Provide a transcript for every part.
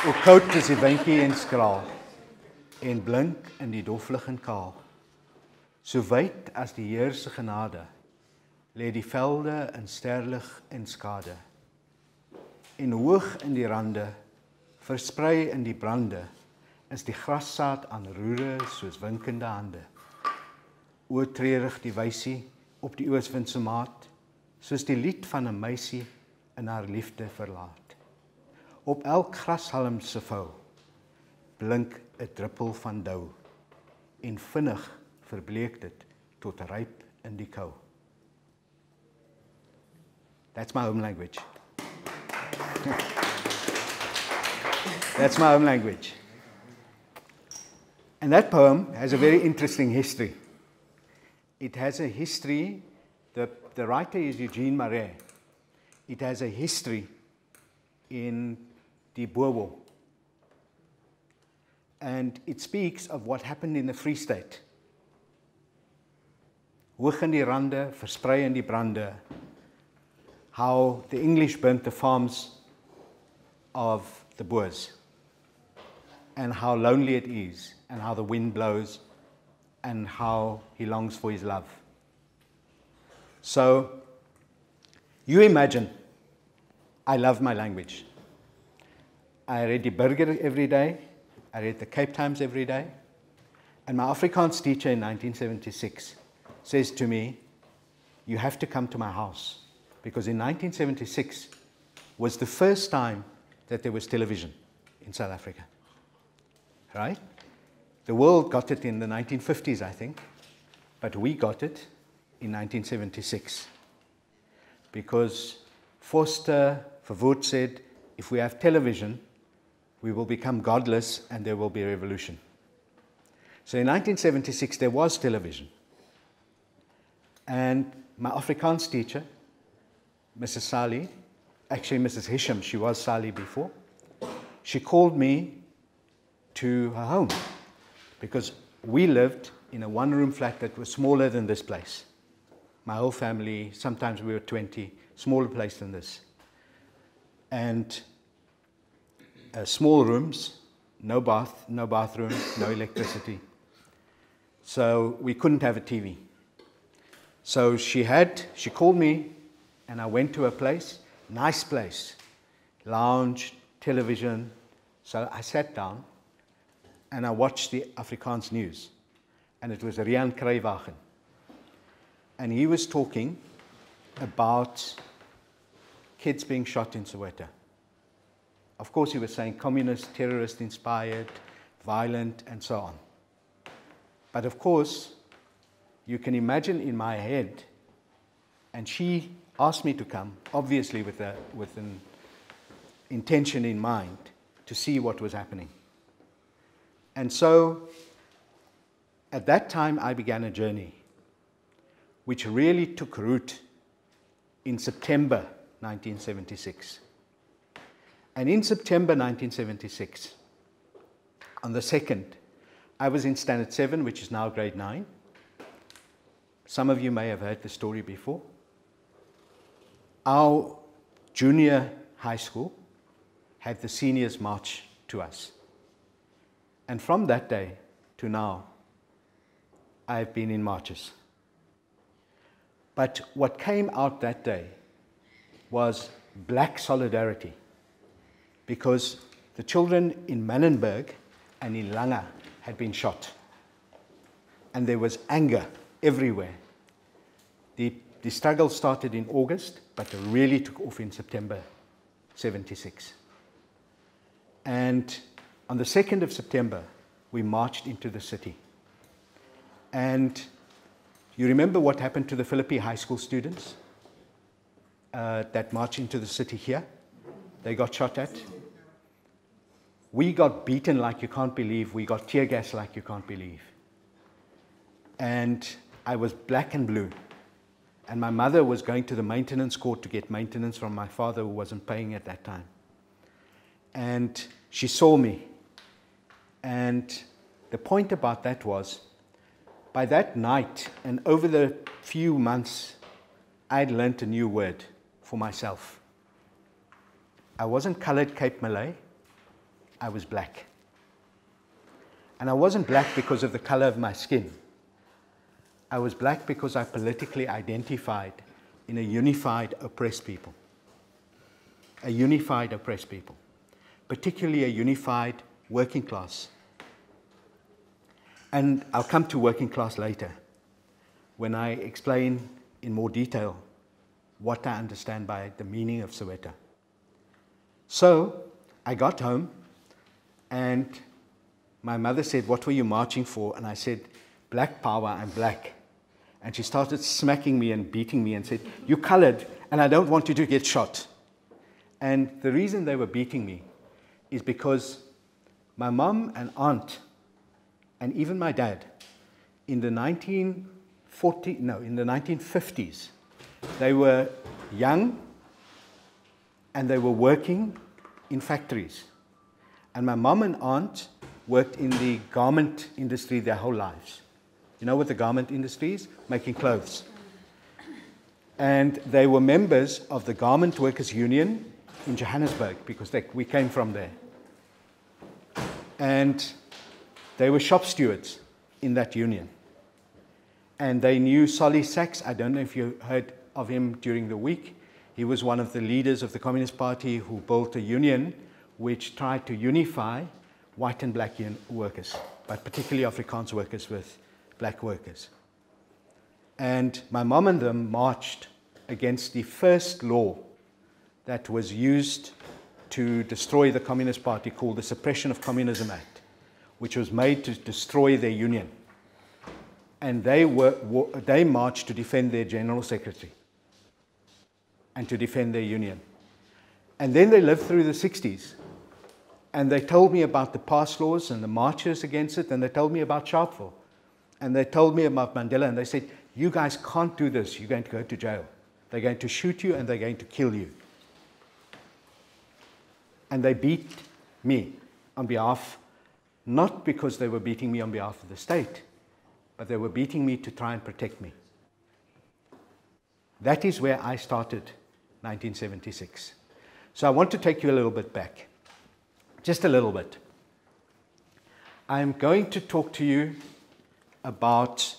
O koud is die windjie en skraal en blink in die doflig en kaal. So wyd as die Heer se genade lê die velde in sterlig en skade. En hoog in die rande versprei in die brande is die grassaad aan roere soos winkende hande. O treurig die wysie op die ooswind se maat soos die lied van 'n meisie in haar liefde verlaat. Op elk grashalm se vou blink 'n druppel van dou en vinnig verbleek dit tot ryp in die kou. That's my home language. That's my home language. And that poem has a very interesting history. It has a history, the, the writer is Eugene Marais. It has a history in die Boereoorlog. And it speaks of what happened in the Free State. Hoog in die rande, versprei in die brande, how the English burnt the farms of the Boers, and how lonely it is, and how the wind blows, and how he longs for his love. So, you imagine, I love my language. I read the Burger every day. I read the Cape Times every day. And my Afrikaans teacher in 1976 says to me, You have to come to my house. Because in 1976 was the first time that there was television in South Africa. Right? The world got it in the 1950s, I think, but we got it in 1976. Because Vorster Verwoerd said, if we have television, we will become godless and there will be a revolution. So in 1976, there was television. And my Afrikaans teacher, Mrs. Sali, actually Mrs. Hisham, she was Sali before, she called me to her home because we lived in a one room flat that was smaller than this place. My whole family, sometimes we were 20, smaller place than this. And uh, small rooms, no bath, no bathroom, no electricity. So we couldn't have a TV. So she had, she called me, and I went to a place, nice place, lounge, television. So I sat down, and I watched the Afrikaans news, and it was Riaan Cruywagen, and he was talking about kids being shot in Soweto. Of course, he was saying communist, terrorist inspired, violent, and so on. But of course, you can imagine in my head, and she asked me to come, obviously with, a, with an intention in mind to see what was happening. And so, at that time, I began a journey which really took root in September 1976. And in September 1976, on the 2nd, I was in Standard 7, which is now grade 9. Some of you may have heard the story before. Our junior high school had the seniors march to us. And from that day to now, I've been in marches. But what came out that day was black solidarity because the children in Manenberg and in Langa had been shot. And there was anger everywhere. The, the struggle started in August, but it really took off in September 76. And on the 2nd of September, we marched into the city. And you remember what happened to the Philippi high school students uh, that marched into the city here? They got shot at. We got beaten like you can't believe. We got tear gas like you can't believe. And I was black and blue. And my mother was going to the maintenance court to get maintenance from my father, who wasn't paying at that time. And she saw me. And the point about that was by that night and over the few months, I'd learnt a new word for myself. I wasn't colored Cape Malay. I was black. And I wasn't black because of the color of my skin. I was black because I politically identified in a unified oppressed people. A unified oppressed people, particularly a unified working class. And I'll come to working class later when I explain in more detail what I understand by the meaning of Soweto. So I got home and my mother said, What were you marching for? And I said, Black power, I'm black. And she started smacking me and beating me and said, You're colored, and I don't want you to get shot. And the reason they were beating me is because my mom and aunt, and even my dad, in the 1940, no, in the 1950s, they were young and they were working in factories. And my mom and aunt worked in the garment industry their whole lives. You know what the garment industry is? Making clothes. And they were members of the Garment Workers Union in Johannesburg because they, we came from there. And they were shop stewards in that union. And they knew Solly Sachs. I don't know if you heard of him during the week. He was one of the leaders of the Communist Party who built a union which tried to unify white and black workers, but particularly Afrikaans workers with black workers. And my mom and them marched against the first law that was used to destroy the Communist Party called the Suppression of Communism Act, which was made to destroy their union. And they, were, they marched to defend their general secretary and to defend their union. And then they lived through the 60s. And they told me about the pass laws and the marches against it, and they told me about Sharpeville. And they told me about Mandela, and they said, You guys can't do this. You're going to go to jail. They're going to shoot you and they're going to kill you. And they beat me on behalf, not because they were beating me on behalf of the state, but they were beating me to try and protect me. That is where I started 1976. So I want to take you a little bit back, just a little bit. I'm going to talk to you about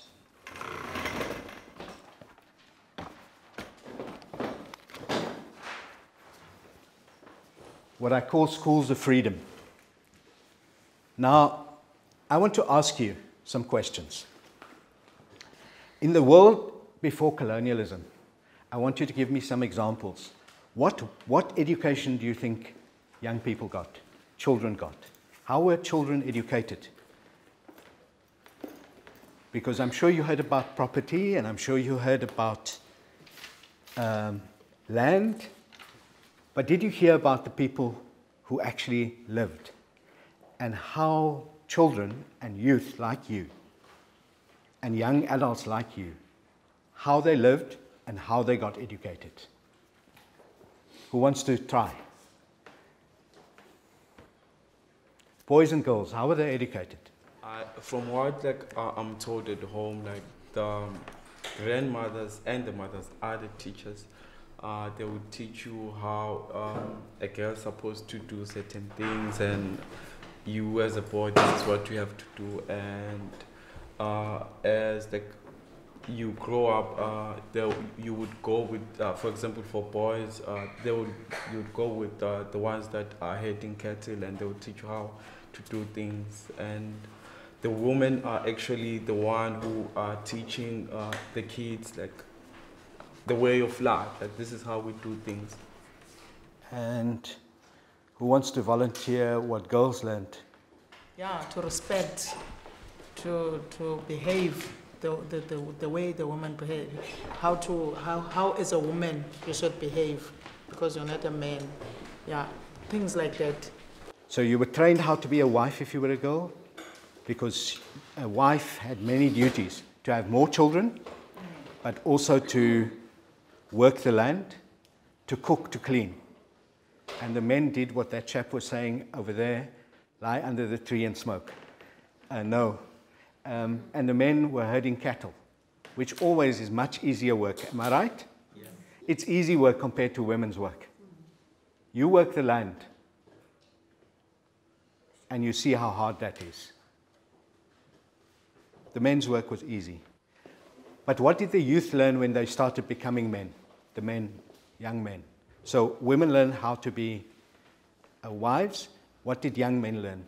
what I call schools of freedom. Now, I want to ask you some questions. In the world before colonialism, I want you to give me some examples. What, what education do you think young people got, children got? How were children educated? Because I'm sure you heard about property and I'm sure you heard about um, land, but did you hear about the people who actually lived and how children and youth like you and young adults like you, how they lived and how they got educated? Who wants to try? Boys and girls, how are they educated? From what like uh, I'm told at home, like the um, grandmothers and the mothers are the teachers. Uh, they would teach you how um, a girl's supposed to do certain things, and you as a boy, this is what you have to do. And uh, as like you grow up, uh, they, you would go with, uh, for example, for boys, uh, they would you would go with uh, the ones that are herding cattle, and they would teach you how to do things. And the women are actually the one who are teaching uh, the kids like the way of life. Like this is how we do things. And who wants to volunteer what girls learned? Yeah, to respect, to to behave the, the, the, the way the woman behave, how to, how, how as a woman you should behave because you're not a man. Yeah, things like that. So you were trained how to be a wife if you were a girl? Because a wife had many duties to have more children, but also to work the land, to cook, to clean. And the men did what that chap was saying over there lie under the tree and smoke. Uh, no, um, and the men were herding cattle, which always is much easier work. Am I right? Yeah. It's easy work compared to women's work. You work the land. And you see how hard that is. The men's work was easy. But what did the youth learn when they started becoming men? The men, young men. So women learn how to be uh, wives. What did young men learn?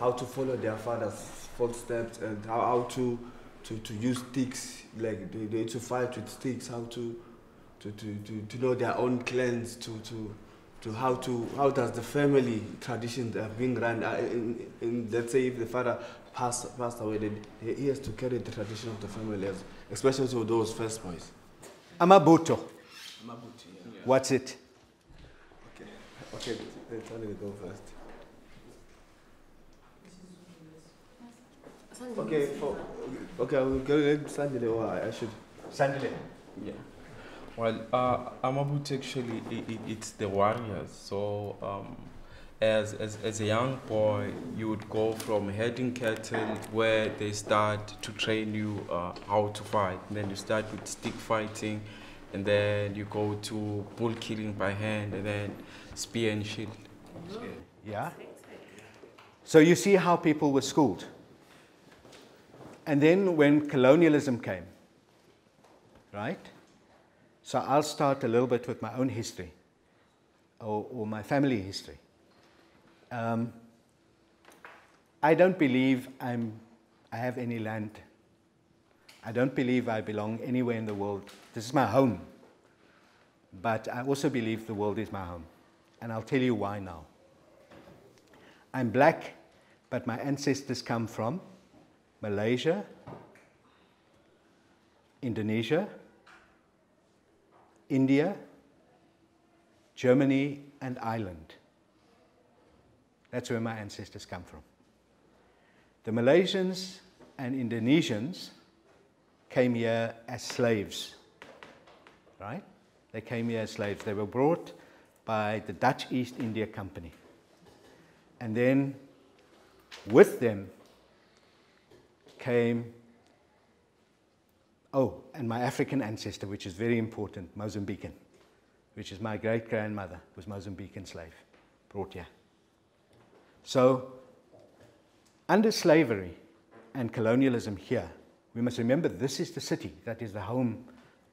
how to follow their father's footsteps and how, how to, to, to use sticks, like they, they to fight with sticks, how to, to, to, to, to know their own clans, to, to, to how to how does the family tradition uh, being run. Uh, in, in, let's say if the father passed passed away, then he has to carry the tradition of the family, as, especially to those first boys. Amabutho. Mabuti, yeah. What's it? Okay, okay, let's only go first. Okay, for, okay, I will go let Sandile or I, I should. Sandile. Yeah. Well, uh, Amabut actually i i it's the warriors. So um, as, as as a young boy, you would go from herding cattle where they start to train you uh, how to fight. And then you start with stick fighting, and then you go to bull killing by hand, and then spear and shield. Yeah? So you see how people were schooled. And then when colonialism came, right? So I'll start a little bit with my own history or, or my family history. Um, I don't believe I'm, I have any land. I don't believe I belong anywhere in the world. This is my home. But I also believe the world is my home. And I'll tell you why now. I'm black, but my ancestors come from Malaysia, Indonesia, India, Germany, and Ireland. That's where my ancestors come from. The Malaysians and Indonesians came here as slaves, right? They came here as slaves. They were brought by the Dutch East India Company. And then with them came, oh, and my African ancestor, which is very important, Mozambican, which is my great grandmother, was Mozambican slave, brought here. So, under slavery and colonialism here, we must remember this is the city that is the home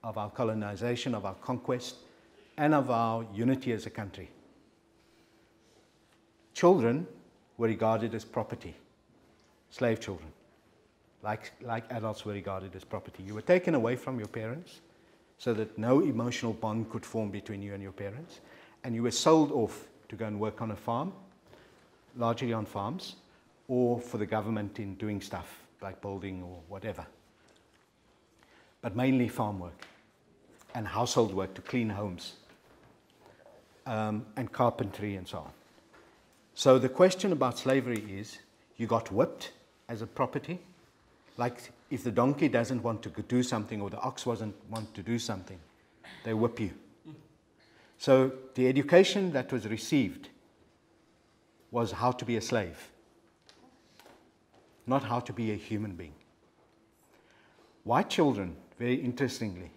of our colonization, of our conquest, and of our unity as a country. Children were regarded as property, slave children, like, like adults were regarded as property. You were taken away from your parents so that no emotional bond could form between you and your parents, and you were sold off to go and work on a farm, largely on farms, or for the government in doing stuff like building or whatever. But mainly farm work and household work to clean homes um, and carpentry and so on. So the question about slavery is you got whipped as a property. Like if the donkey doesn't want to do something or the ox doesn't want to do something, they whip you. So the education that was received was how to be a slave, not how to be a human being. White children, very interestingly,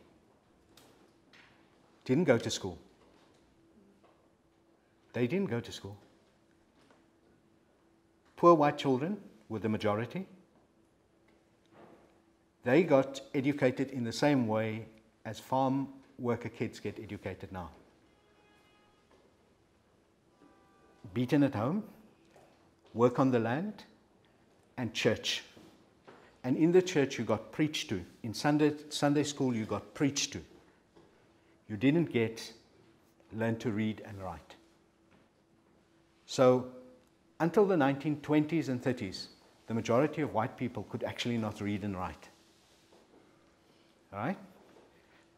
didn't go to school. They didn't go to school. Poor white children were the majority. They got educated in the same way as farm worker kids get educated now. Beaten at home, work on the land, and church. And in the church, you got preached to. In Sunday, Sunday school, you got preached to. You didn't get learn to read and write. So, until the 1920s and 30s, the majority of white people could actually not read and write. Right?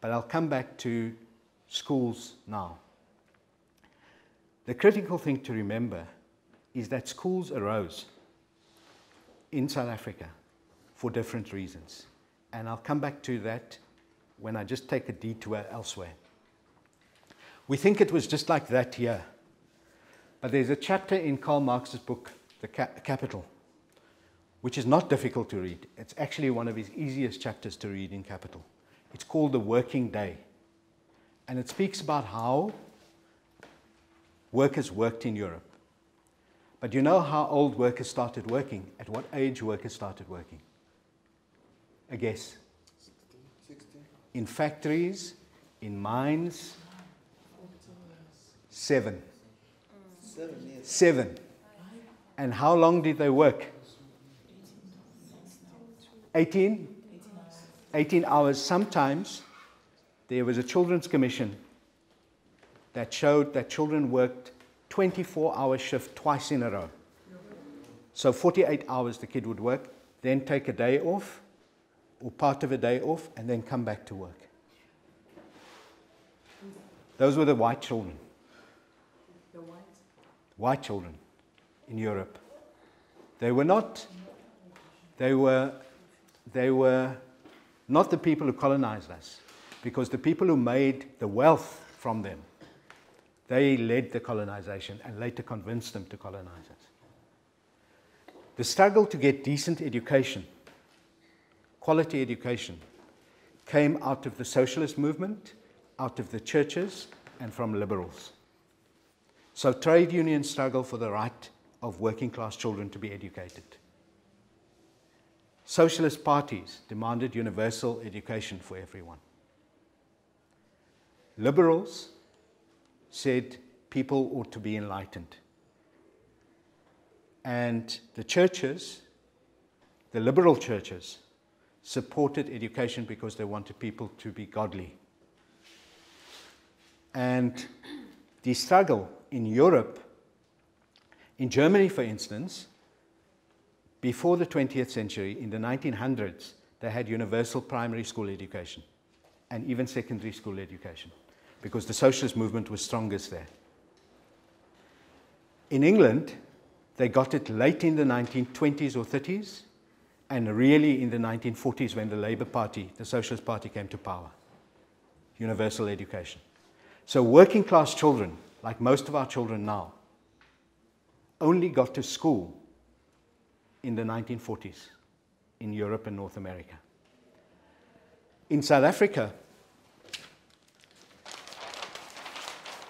But I'll come back to schools now. The critical thing to remember is that schools arose in South Africa for different reasons. And I'll come back to that when I just take a detour elsewhere. We think it was just like that here. But there's a chapter in Karl Marx's book, The Capital, which is not difficult to read. It's actually one of his easiest chapters to read in Capital. It's called The Working Day. And it speaks about how workers worked in Europe. But you know how old workers started working? At what age workers started working? A guess. 16. In factories, in mines, seven. Seven years. Seven. And how long did they work? 18? 18 hours. Sometimes there was a children's commission that showed that children worked 24 hour shift twice in a row. So 48 hours the kid would work, then take a day off or part of a day off, and then come back to work. Those were the white children. White children in Europe. They were not, they were, they were not the people who colonized us, because the people who made the wealth from them, they led the colonization and later convinced them to colonize us. The struggle to get decent education, quality education, came out of the socialist movement, out of the churches, and from liberals. So trade unions struggle for the right of working class children to be educated. Socialist parties demanded universal education for everyone. Liberals said people ought to be enlightened. And the churches, the liberal churches, supported education because they wanted people to be godly. And the struggle in Europe, in Germany, for instance, before the 20th century, in the 1900s, they had universal primary school education and even secondary school education because the socialist movement was strongest there. In England, they got it late in the 1920s or 30s and really in the 1940s when the Labour Party, the Socialist Party, came to power. Universal education. So, working class children, like most of our children now, only got to school in the 1940s in Europe and North America. In South Africa,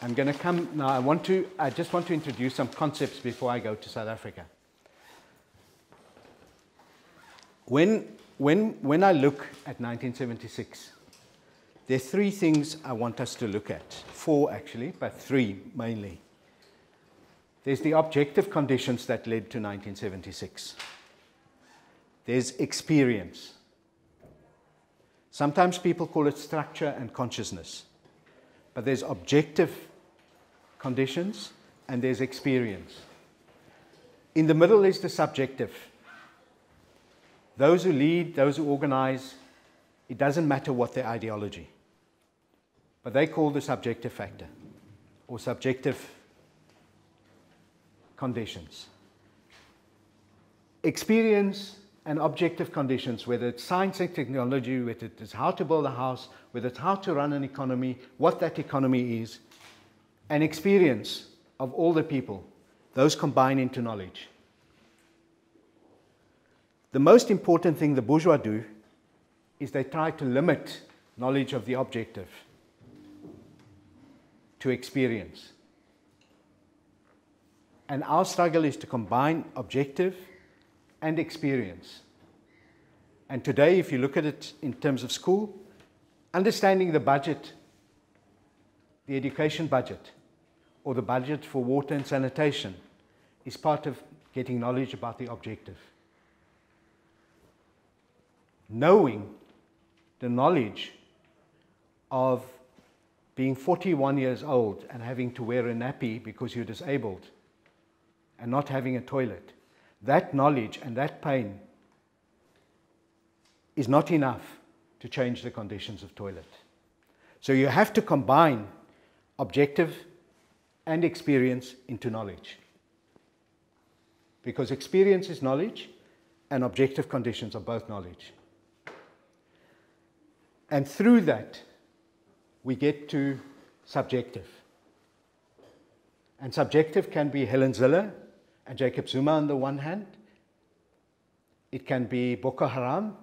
I'm going to come now. I want to, I just want to introduce some concepts before I go to South Africa. When, when, when I look at 1976, there are three things I want us to look at. Four, actually, but three mainly. There's the objective conditions that led to 1976. There's experience. Sometimes people call it structure and consciousness. But there's objective conditions and there's experience. In the middle is the subjective. Those who lead, those who organize, it doesn't matter what their ideology. But they call the subjective factor or subjective conditions. Experience and objective conditions, whether it's science and technology, whether it's how to build a house, whether it's how to run an economy, what that economy is, and experience of all the people, those combine into knowledge. The most important thing the bourgeois do is they try to limit knowledge of the objective to experience. And our struggle is to combine objective and experience. And today, if you look at it in terms of school, understanding the budget, the education budget, or the budget for water and sanitation is part of getting knowledge about the objective. Knowing the knowledge of being 41 years old and having to wear a nappy because you're disabled and not having a toilet, that knowledge and that pain is not enough to change the conditions of toilet. So you have to combine objective and experience into knowledge. Because experience is knowledge and objective conditions are both knowledge. And through that, we get to subjective. And subjective can be Helen Zille and Jacob Zuma on the one hand, it can be Boko Haram,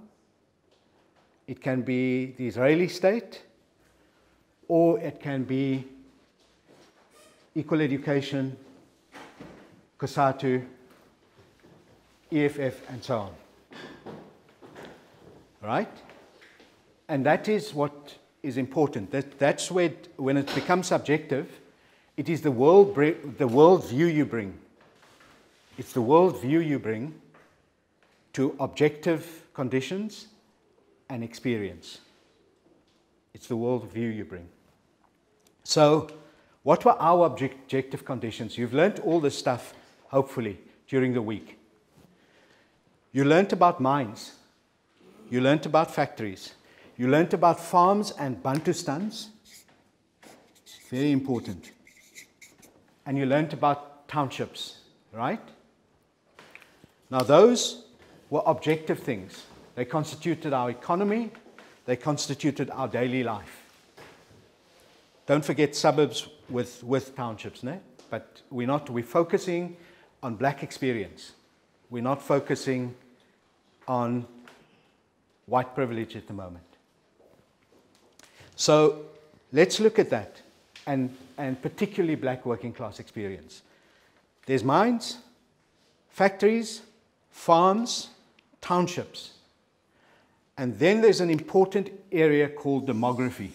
it can be the Israeli state, or it can be equal education, COSATU, EFF, and so on. Right? And that is what is important. That, that's where, when it becomes subjective, it is the world, the world view you bring. It's the world view you bring to objective conditions and experience. It's the world view you bring. So, what were our objective conditions? You've learned all this stuff, hopefully, during the week. You learned about mines. You learned about factories. You learned about farms and Bantustans. Very important. And you learned about townships, right? Now, those were objective things. They constituted our economy, they constituted our daily life. Don't forget suburbs with, with townships, no? But we're not, we're focusing on black experience. We're not focusing on white privilege at the moment. So let's look at that, and, and particularly black working class experience. There's mines, factories, farms, townships. And then there's an important area called demography.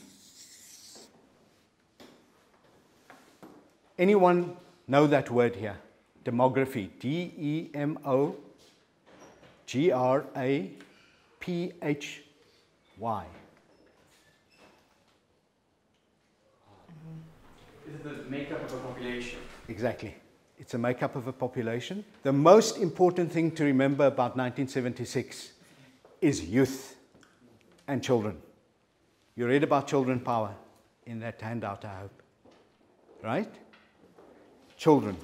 Anyone know that word here? Demography. D E M O G R A P H Y. Is it the makeup of a population? Exactly. It's a makeup of a population. The most important thing to remember about 1976 is youth and children. You read about children power in that handout, I hope. Right? Children.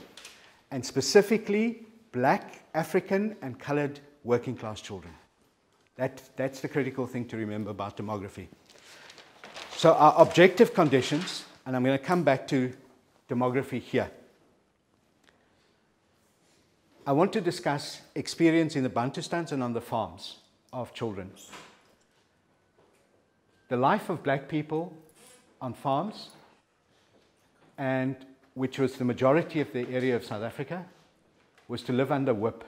And specifically, black, African, and colored working class children. That, that's the critical thing to remember about demography. So, our objective conditions, and I'm going to come back to demography here. I want to discuss experience in the Bantustans and on the farms of children. The life of black people on farms, and which was the majority of the area of South Africa, was to live under whip,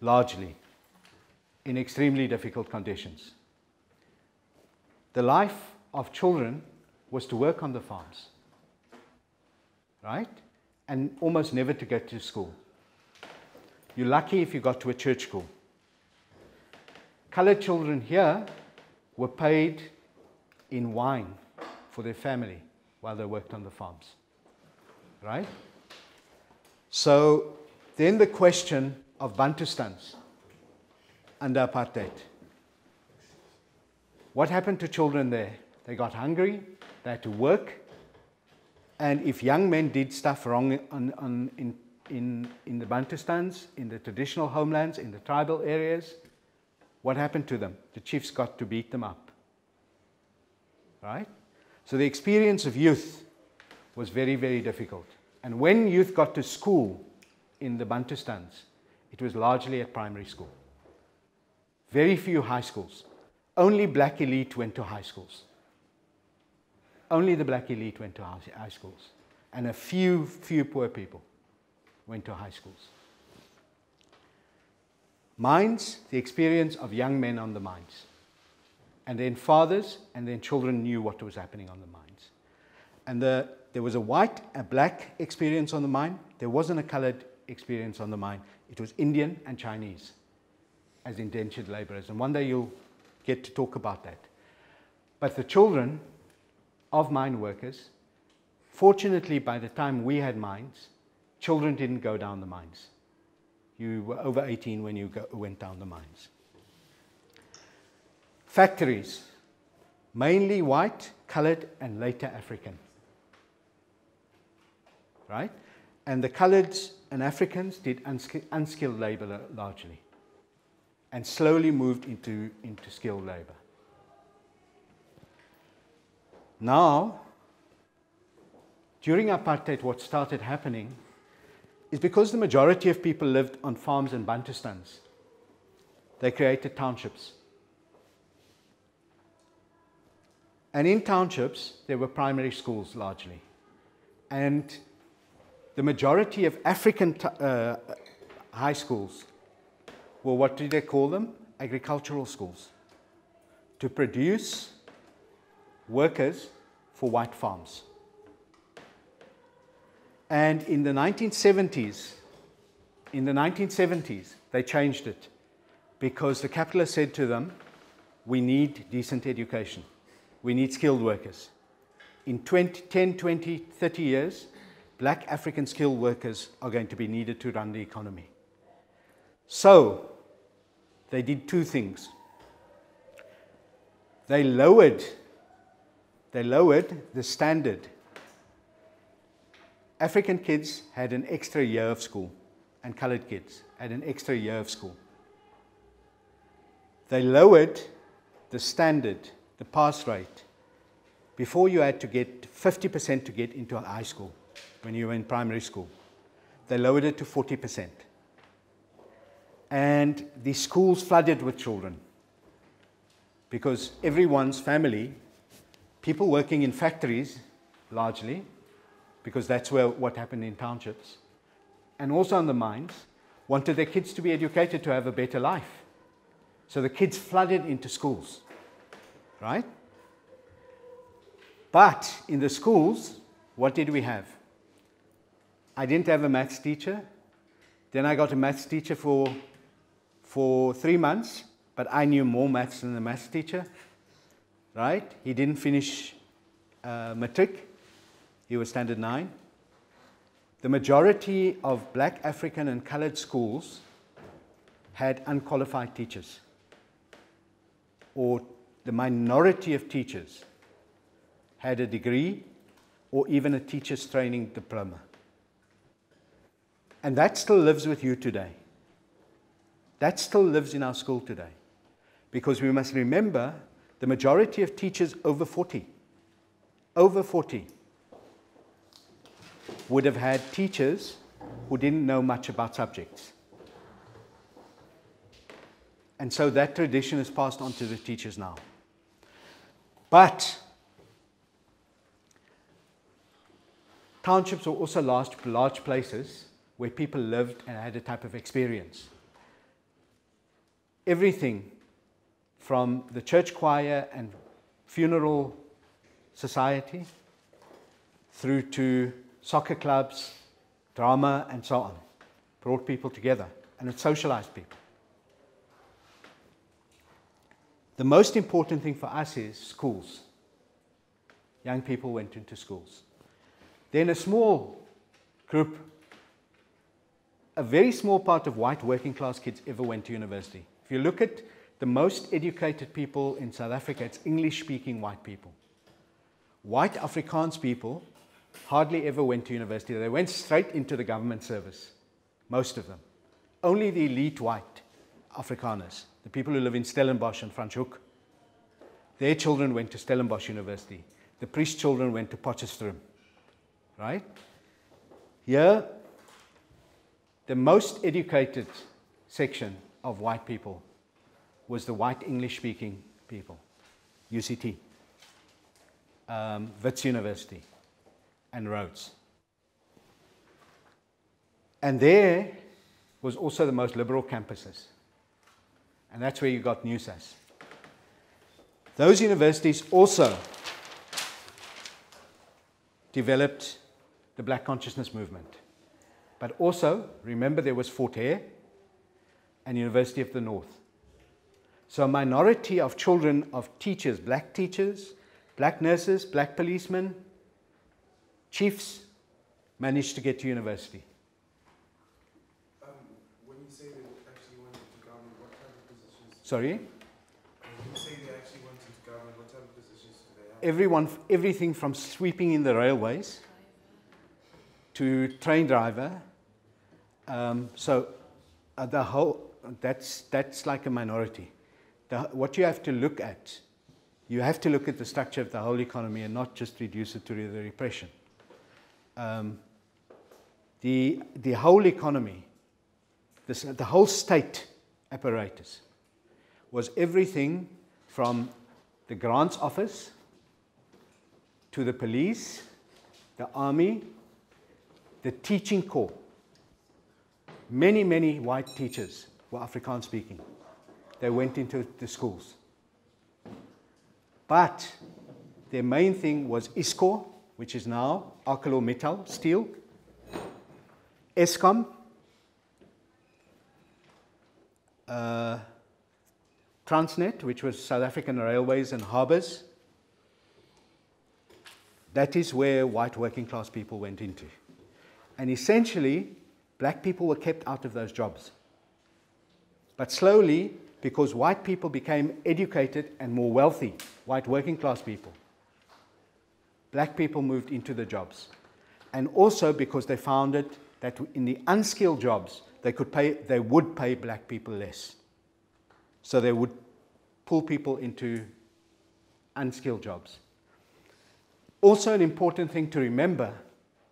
largely, in extremely difficult conditions. The life of children was to work on the farms, right? And almost never to go to school. You're lucky if you got to a church school. Colored children here were paid in wine for their family while they worked on the farms. Right? So then the question of Bantustans under apartheid. What happened to children there? They got hungry, they had to work, and if young men did stuff wrong on, on, in, in, in the Bantustans, in the traditional homelands, in the tribal areas, what happened to them? The chiefs got to beat them up. Right? So the experience of youth was very, very difficult. And when youth got to school in the Bantustans, it was largely at primary school. Very few high schools. Only black elite went to high schools. Only the black elite went to high schools, and a few, few poor people went to high schools. Mines, the experience of young men on the mines. And then fathers and then children knew what was happening on the mines. And the, there was a white, a black experience on the mine. There wasn't a colored experience on the mine. It was Indian and Chinese as indentured laborers. And one day you'll get to talk about that. But the children of mine workers. Fortunately, by the time we had mines, children didn't go down the mines. You were over 18 when you go, went down the mines. Factories, mainly white, colored, and later African. Right? And the coloreds and Africans did unskilled labor largely and slowly moved into, into skilled labor. Now, during apartheid, what started happening is because the majority of people lived on farms and bantustans, they created townships. And in townships, there were primary schools largely. And the majority of African uh, high schools were what do they call them? Agricultural schools. To produce workers for white farms. And in the 1970s, in the 1970s, they changed it because the capitalists said to them, we need decent education. We need skilled workers. In 20, 10, 20, 30 years, black African skilled workers are going to be needed to run the economy. So, they did two things. They lowered, they lowered the standard. African kids had an extra year of school, and colored kids had an extra year of school. They lowered the standard, the pass rate. Before you had to get 50% to get into high school when you were in primary school. They lowered it to 40%. And the schools flooded with children because everyone's family, people working in factories largely, because that's where what happened in townships, and also on the mines, wanted their kids to be educated to have a better life. So the kids flooded into schools, right? But in the schools, what did we have? I didn't have a maths teacher. Then I got a maths teacher for, for three months, but I knew more maths than the maths teacher, right? He didn't finish uh, matric, he was standard nine. The majority of black African and colored schools had unqualified teachers, or the minority of teachers had a degree or even a teacher's training diploma. And that still lives with you today. That still lives in our school today. Because we must remember the majority of teachers over 40, over 40, would have had teachers who didn't know much about subjects. And so that tradition is passed on to the teachers now. But townships were also large, large places where people lived and had a type of experience. Everything from the church choir and funeral society through to soccer clubs, drama, and so on brought people together and it socialized people. The most important thing for us is schools. Young people went into schools. Then a small group, a very small part of white working class kids ever went to university. If you look at the most educated people in South Africa, it's English speaking white people. White Afrikaans people hardly ever went to university. They went straight into the government service, most of them. Only the elite white Afrikaners, the people who live in Stellenbosch and Franschhoek, their children went to Stellenbosch University. The priest children went to Potchefstroom. Right? Here, the most educated section of white people was the white English speaking people, UCT, um, Wits University, and Rhodes. And there was also the most liberal campuses. And that's where you got NUSAS. Those universities also developed the black consciousness movement. But also, remember there was Fort Hare and University of the North. So a minority of children of teachers, black teachers, black nurses, black policemen, chiefs, managed to get to university. Um, when you say they actually went into government, what type of positions? Sorry? When you say they actually went into government, what type of positions do they have? Everyone, everything from sweeping in the railways to train driver. Um, so uh, the whole, that's, that's like a minority. The, what you have to look at, you have to look at the structure of the whole economy and not just reduce it to the repression. Um, the, the whole economy, the whole state apparatus, was everything from the grants office to the police, the army, the teaching corps. Many, many white teachers were Afrikaans speaking. They went into the schools. But their main thing was Iscor, which is now ArcelorMittal Steel, Eskom, uh, Transnet, which was South African Railways and Harbours. That is where white working class people went into. And essentially, black people were kept out of those jobs. But slowly, because white people became educated and more wealthy, white working class people, black people moved into the jobs. And also because they found it that in the unskilled jobs, they, could pay, they would pay black people less. So they would pull people into unskilled jobs. Also, an important thing to remember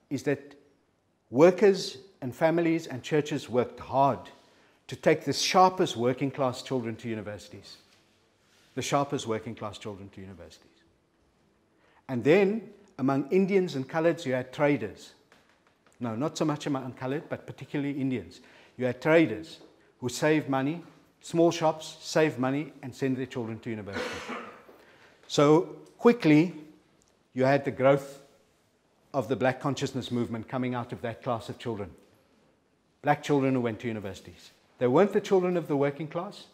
is that workers and families and churches worked hard to take the sharpest working class children to universities. The sharpest working class children to universities. And then, among Indians and coloreds, you had traders. No, not so much among colored, but particularly Indians. You had traders who saved money, small shops save money and send their children to university. So quickly, you had the growth of the black consciousness movement coming out of that class of children. Black children who went to universities. They weren't the children of the working class,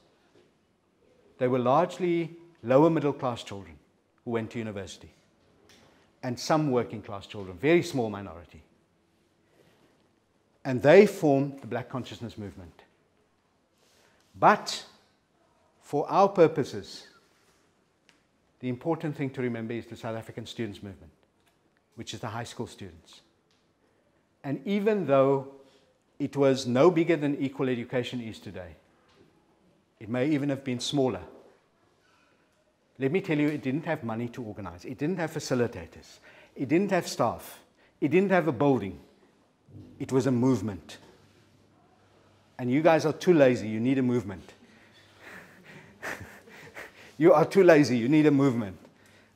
they were largely lower middle class children who went to university. And some working class children, very small minority. And they formed the black consciousness movement. But for our purposes, the important thing to remember is the South African students' movement, which is the high school students. And even though it was no bigger than equal education is today, it may even have been smaller. Let me tell you, it didn't have money to organize, it didn't have facilitators, it didn't have staff, it didn't have a building. It was a movement. And you guys are too lazy, you need a movement. you are too lazy, you need a movement.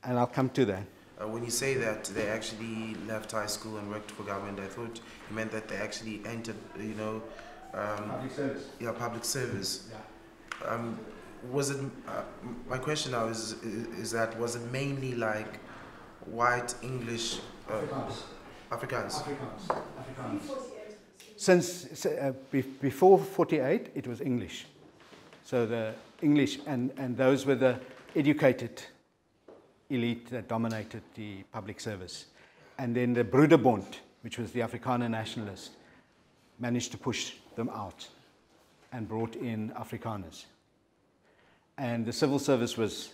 And I'll come to that. Uh, when you say that they actually left high school and worked for government, I thought you meant that they actually entered, you know, um, Public service. yeah, public service. Yeah. Um, was it? Uh, my question now is, is that was it mainly like white English uh, Afrikaans? Afrikaans. Afrikaans. Since uh, be- before 48, it was English. So the English, and, and those were the educated elite that dominated the public service. And then the Broederbond, which was the Afrikaner nationalist, managed to push them out and brought in Afrikaners. And the civil service was,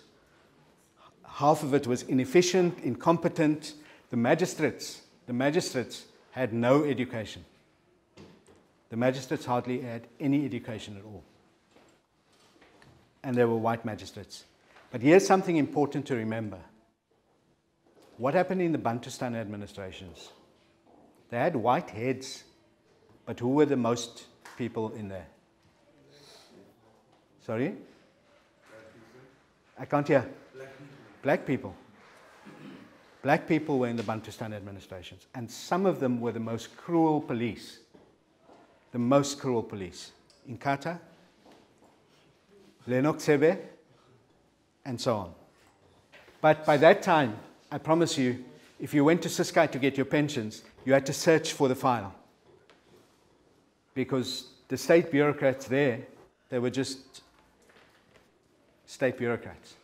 half of it was inefficient, incompetent. The magistrates, the magistrates had no education. The magistrates hardly had any education at all. And they were white magistrates. But here's something important to remember. What happened in the Bantustan administrations? They had white heads, but who were the most people in there? Sorry? I can't hear. Black people. Black people were in the Bantustan administrations, and some of them were the most cruel police. The most cruel police. In Inkatha, Lennox Sebe, and so on. But by that time, I promise you, if you went to Ciskei to get your pensions, you had to search for the file. Because the state bureaucrats there, they were just state bureaucrats,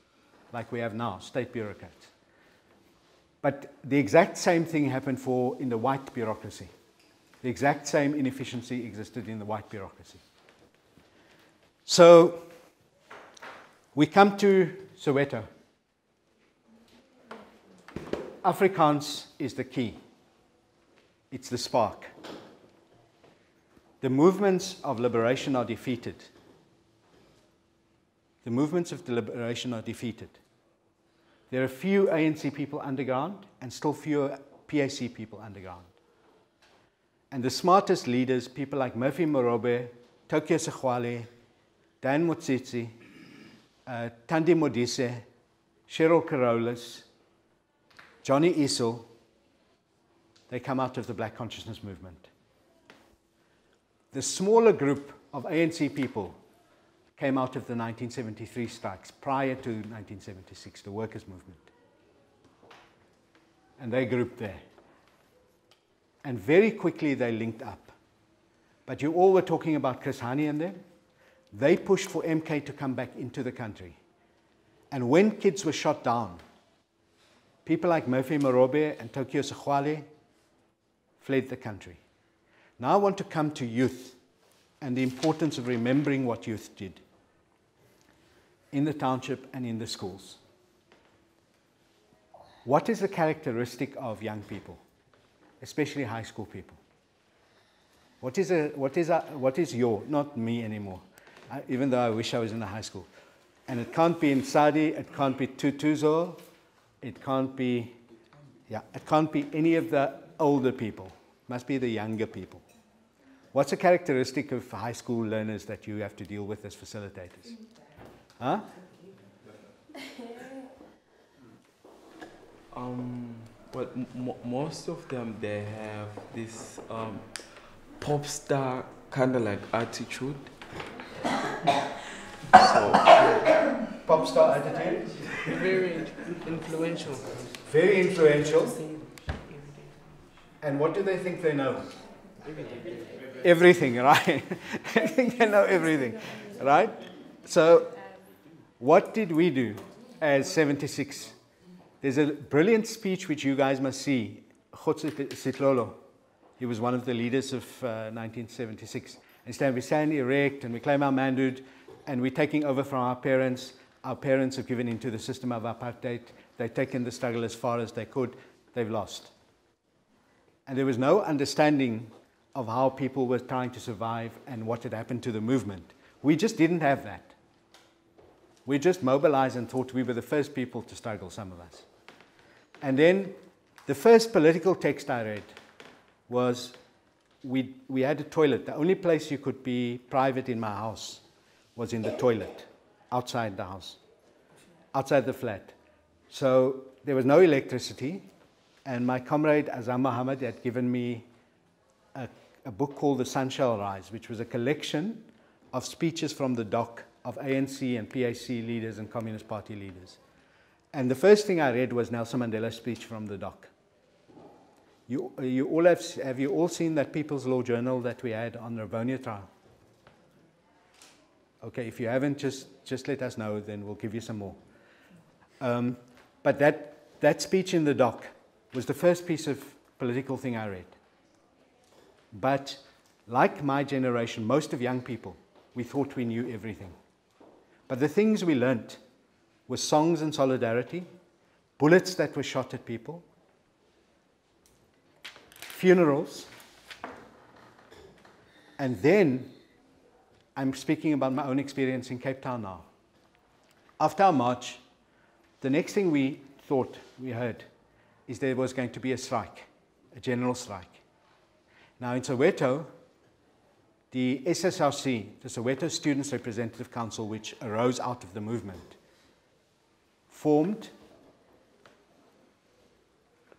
like we have now, state bureaucrats. But the exact same thing happened for in the white bureaucracy. The exact same inefficiency existed in the white bureaucracy. So we come to Soweto. Afrikaans is the key. It's the spark. The movements of liberation are defeated. The movements of liberation are defeated. There are few ANC people underground and still fewer PAC people underground. And the smartest leaders, people like Murphy Morobe, Tokyo Sexwale, Dan Montsisi, uh, Tandi Modise, Cheryl Carolus, Johnny Issel, they come out of the black consciousness movement. The smaller group of ANC people came out of the 1973 strikes prior to 1976, the workers' movement. And they grouped there. And very quickly they linked up. But you all were talking about Chris Hani and them. They pushed for MK to come back into the country. And when kids were shot down, people like Murphy Morobe and Tokyo Sexwale fled the country. Now I want to come to youth and the importance of remembering what youth did in the township and in the schools. What is the characteristic of young people, especially high school people? What is, a, what is, a, what is your, not me anymore, Even though I wish I was in a high school. And it can't be in Saudi, it can't be Tutuzo, it can't be, yeah, it can't be any of the older people. It must be the younger people. What's a characteristic of high school learners that you have to deal with as facilitators? Huh? Um, well, most of them they have this um, pop star kind of like attitude. So Pop star attitude. Very influential. Very influential. And what do they think they know? Everything, right? I think they know everything, right? So, what did we do as 76? There's a brilliant speech which you guys must see. Khotso Seatlholo, he was one of the leaders of uh, 1976. And stand, we stand erect and we claim our manhood and we're taking over from our parents. Our parents have given into the system of apartheid. They've taken the struggle as far as they could. They've lost. And there was no understanding of how people were trying to survive and what had happened to the movement. We just didn't have that. We just mobilized and thought we were the first people to struggle, some of us. And then the first political text I read was we, we had a toilet. The only place you could be private in my house was in the toilet, outside the house, outside the flat. So there was no electricity, and my comrade Azam Muhammad had given me a, a book called The Sun Shall Rise, which was a collection of speeches from the dock of ANC and PAC leaders and Communist Party leaders. And the first thing I read was Nelson Mandela's speech from the dock. You, you all have, have you all seen that People's Law Journal that we had on the Rivonia trial? Okay, if you haven't, just, just let us know, then we'll give you some more. Um, but that, that speech in the dock was the first piece of political thing I read. But like my generation, most of young people, we thought we knew everything. But the things we learnt were songs and solidarity, bullets that were shot at people, funerals, and then I'm speaking about my own experience in Cape Town now. After our march, the next thing we thought we heard is there was going to be a strike, a general strike. Now in Soweto, the SSRC, the Soweto Students Representative Council, which arose out of the movement, formed,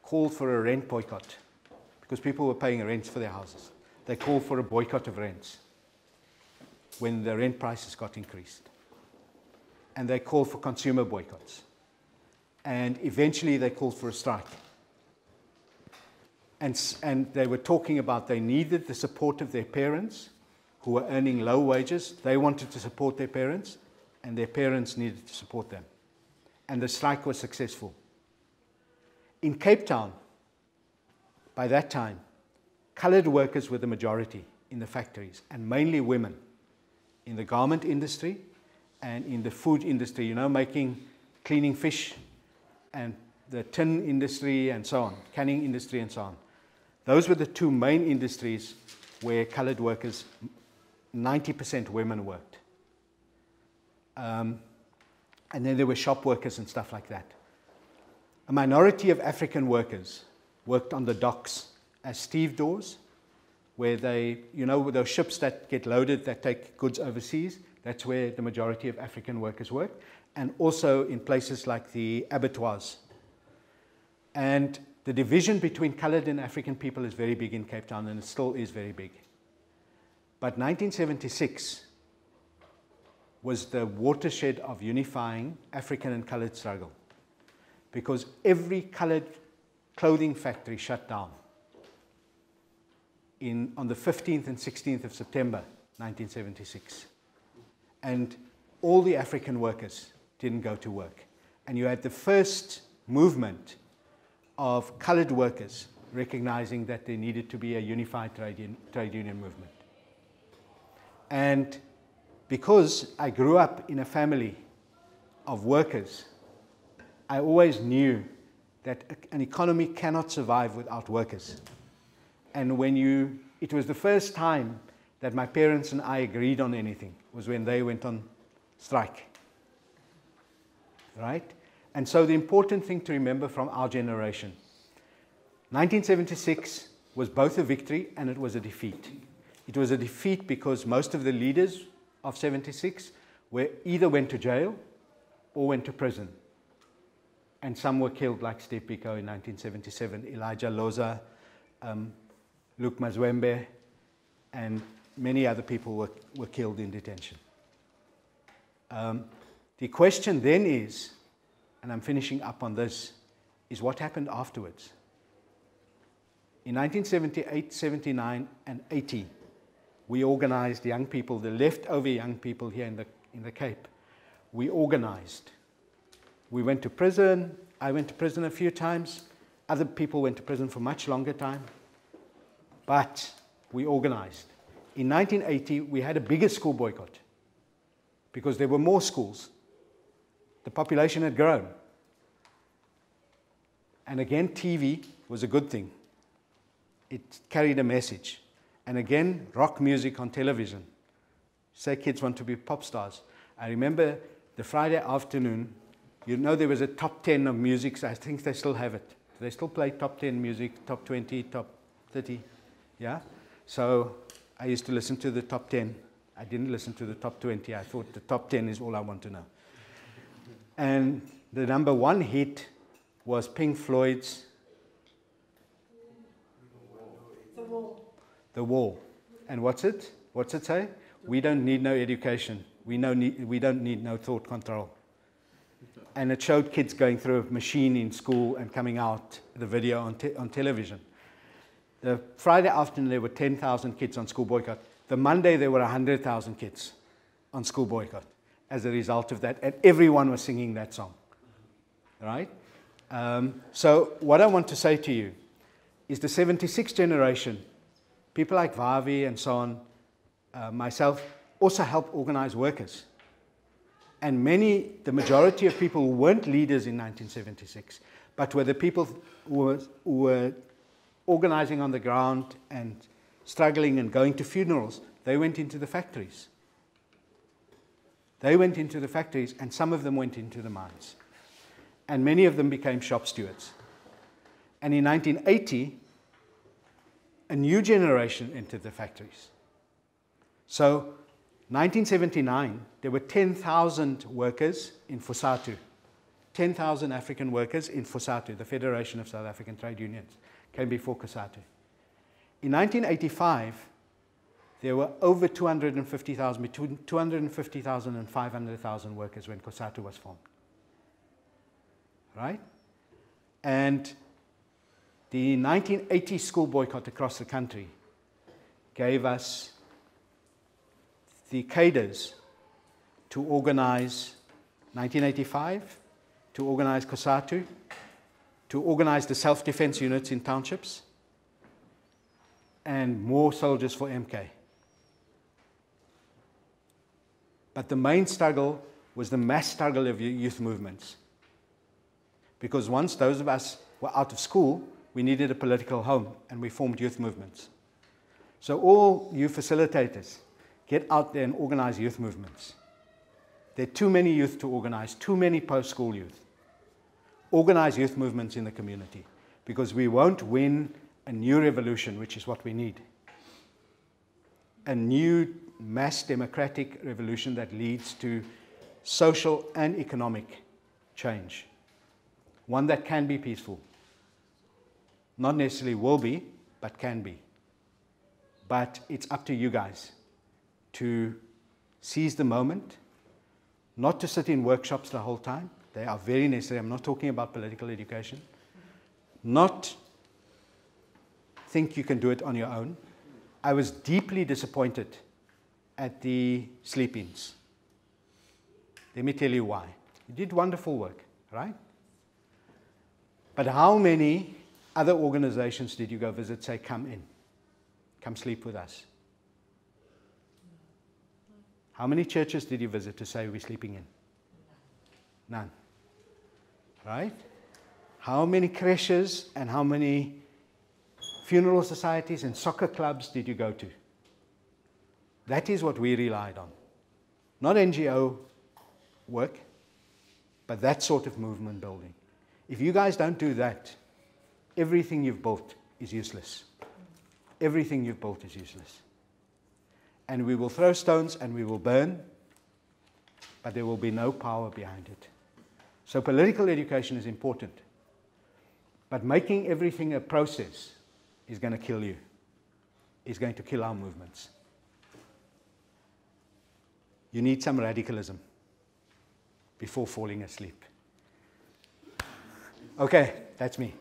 called for a rent boycott because people were paying rents for their houses. They called for a boycott of rents when the rent prices got increased. And they called for consumer boycotts. And eventually they called for a strike. And, and they were talking about they needed the support of their parents who were earning low wages. They wanted to support their parents, and their parents needed to support them. And the strike was successful. In Cape Town, by that time, colored workers were the majority in the factories, and mainly women in the garment industry and in the food industry, you know, making, cleaning fish and the tin industry and so on, canning industry and so on. Those were the two main industries where colored workers, 90% women worked. Um, and then there were shop workers and stuff like that. A minority of African workers worked on the docks as stevedores where they, you know, those ships that get loaded that take goods overseas, that's where the majority of African workers work, and also in places like the abattoirs. And the division between colored and African people is very big in Cape Town, and it still is very big. But 1976 was the watershed of unifying African and colored struggle because every colored clothing factory shut down in, on the 15th and 16th of September 1976. And all the African workers didn't go to work. And you had the first movement of colored workers recognizing that there needed to be a unified trade, un- trade union movement. And because I grew up in a family of workers, I always knew that an economy cannot survive without workers. And when you, it was the first time that my parents and I agreed on anything, was when they went on strike. Right? And so the important thing to remember from our generation 1976 was both a victory and it was a defeat. It was a defeat because most of the leaders of 76 were either went to jail or went to prison. And some were killed, like Steve Biko in 1977, Elijah Loza, um, Luke Mazwembe, and many other people were, were killed in detention. Um, the question then is, and I'm finishing up on this, is what happened afterwards? In 1978, 79, and 80, we organized young people, the leftover young people here in the, in the Cape. We organized. We went to prison. I went to prison a few times. Other people went to prison for much longer time. But we organized. In 1980, we had a bigger school boycott because there were more schools. The population had grown. And again, TV was a good thing. It carried a message. And again, rock music on television. Say kids want to be pop stars. I remember the Friday afternoon, you know, there was a top 10 of music. I think they still have it. They still play top 10 music, top 20, top 30. Yeah? So I used to listen to the top 10. I didn't listen to the top 20. I thought the top 10 is all I want to know. And the number one hit was Pink Floyd's The Wall. The Wall. And what's it? What's it say? We don't need no education. We, no need, we don't need no thought control. And it showed kids going through a machine in school and coming out the video on, te- on television. The Friday afternoon, there were 10,000 kids on school boycott. The Monday, there were 100,000 kids on school boycott as a result of that. And everyone was singing that song. Right? Um, so, what I want to say to you is the 76 generation, people like Vavi and so on, uh, myself, also help organize workers. And many, the majority of people who weren't leaders in 1976, but were the people who were, who were organizing on the ground and struggling and going to funerals, they went into the factories. They went into the factories, and some of them went into the mines. And many of them became shop stewards. And in 1980, a new generation entered the factories. So, 1979, there were 10,000 workers in Fosatu, 10,000 African workers in Fosatu, the Federation of South African Trade Unions, came before COSATU. In 1985, there were over 250,000, between 250,000 and 500,000 workers when COSATU was formed. Right? And the 1980 school boycott across the country gave us the cadres to organize 1985, to organize COSATU, to organize the self defense units in townships, and more soldiers for MK. But the main struggle was the mass struggle of youth movements. Because once those of us were out of school, we needed a political home, and we formed youth movements. So, all you facilitators, get out there and organize youth movements. There are too many youth to organize, too many post school youth. Organize youth movements in the community because we won't win a new revolution, which is what we need. A new mass democratic revolution that leads to social and economic change, one that can be peaceful. Not necessarily will be, but can be. But it's up to you guys to seize the moment, not to sit in workshops the whole time. They are very necessary. I'm not talking about political education. Not think you can do it on your own. I was deeply disappointed at the sleep ins. Let me tell you why. You did wonderful work, right? But how many other organizations did you go visit say, come in, come sleep with us? How many churches did you visit to say we're sleeping in? None. Right? How many creches and how many funeral societies and soccer clubs did you go to? That is what we relied on. Not NGO work, but that sort of movement building. If you guys don't do that, everything you've built is useless. Everything you've built is useless. And we will throw stones and we will burn, but there will be no power behind it. So, political education is important. But making everything a process is going to kill you, is going to kill our movements. You need some radicalism before falling asleep. Okay, that's me.